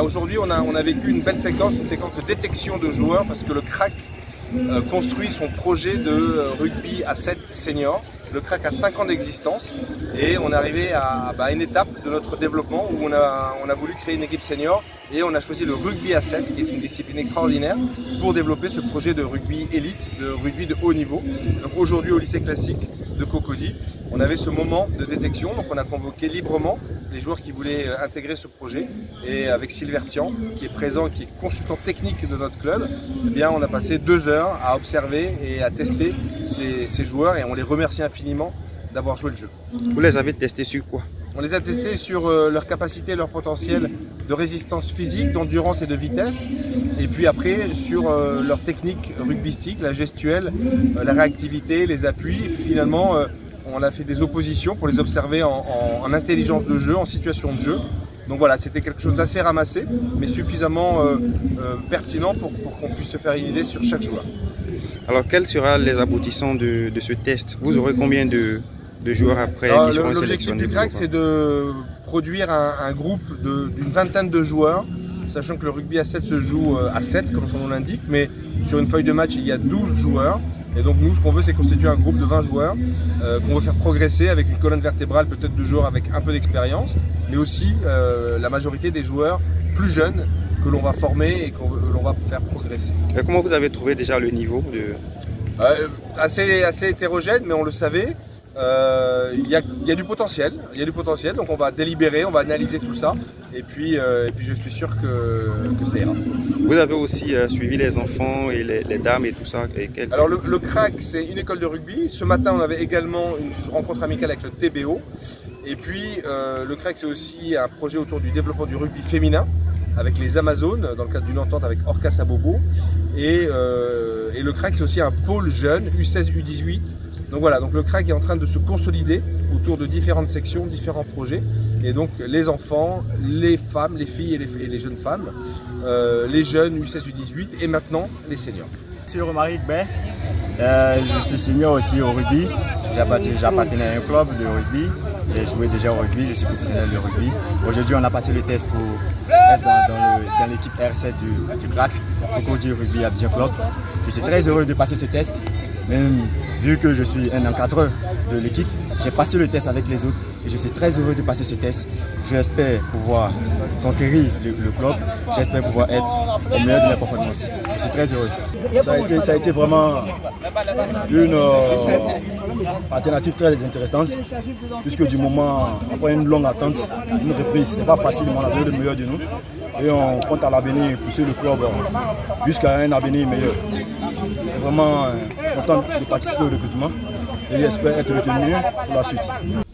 Aujourd'hui, on a, vécu une belle séquence, une séquence de détection de joueurs parce que le crack euh, construit son projet de euh, rugby à 7 seniors. Le crack a 5 ans d'existence et on est arrivé à, bah, une étape de notre développement où on a, voulu créer une équipe senior et on a choisi le rugby à 7 qui est une discipline extraordinaire pour développer ce projet de rugby élite, de rugby de haut niveau. Donc aujourd'hui au lycée classique, de Cocody. On avait ce moment de détection, donc on a convoqué librement les joueurs qui voulaient euh, intégrer ce projet. Et avec Silvertian, qui est présent, qui est consultant technique de notre club, eh bien, on a passé deux heures à observer et à tester ces joueurs et on les remercie infiniment d'avoir joué le jeu. Vous les avez testés sur quoi? On les a testés sur euh, leur capacité, leur potentiel de résistance physique, d'endurance et de vitesse. Et puis après, sur euh, leur technique rugbystique, la gestuelle, euh, la réactivité, les appuis. Et puis finalement, on a fait des oppositions pour les observer en, intelligence de jeu, en situation de jeu. Donc voilà, c'était quelque chose d'assez ramassé, mais suffisamment pertinent pour, qu'on puisse se faire une idée sur chaque joueur. Alors, quels seront les aboutissants de, de ce test Vous aurez combien de, de joueurs après L'objectif du crack, c'est de produire un, groupe d'une vingtaine de joueurs, sachant que le rugby à 7 se joue euh, à 7, comme son nom l'indique, mais sur une feuille de match, il y a 12 joueurs. Et donc nous, ce qu'on veut, c'est constituer un groupe de 20 joueurs euh, qu'on veut faire progresser avec une colonne vertébrale, peut-être de joueurs avec un peu d'expérience, mais aussi euh, la majorité des joueurs plus jeunes que l'on va former et que l'on va faire progresser. Et comment vous avez trouvé déjà le niveau de... assez, assez hétérogène, mais on le savait. Euh, il y, a, du potentiel, il y a du potentiel, donc on va délibérer, on va analyser tout ça, et puis, euh, et puis je suis sûr que, ça ira. Vous avez aussi euh, suivi les enfants et les, dames et tout ça Alors le, le CRAC, c'est une école de rugby. Ce matin, on avait également une rencontre amicale avec le TBO. Et puis le CRAC, c'est aussi un projet autour du développement du rugby féminin avec les Amazones, dans le cadre d'une entente avec Orca Sabobo. Et, et le CRAC, c'est aussi un pôle jeune, U16, U18, donc voilà, donc le CRAC est en train de se consolider autour de différentes sections, différents projets. Et donc les enfants, les femmes, les filles et les, jeunes femmes, euh, les jeunes U16, U18 et maintenant les seniors. Je suis Romaric Bay, euh, je suis senior aussi au rugby. J'appartenais à un club de rugby. J'ai joué déjà au rugby, je suis professionnel de rugby. Aujourd'hui, on a passé le test pour être dans, l'équipe R7 du, du CRAC, au du rugby Abidjan Club. Je suis très heureux de passer ce test. Même vu que je suis un encadreur de l'équipe, j'ai passé le test avec les autres et je suis très heureux de passer ce test. J'espère pouvoir conquérir le, club, j'espère pouvoir être au meilleur de mes performances. Je suis très heureux. Ça a été, vraiment une euh, alternative très intéressante, puisque du moment, après une longue attente, une reprise, ce n'est pas facile, mais on a le meilleur de nous. Et on compte à l'avenir pousser le club jusqu'à un avenir meilleur. Vraiment euh, content de participer au recrutement et j'espère être retenu pour la suite.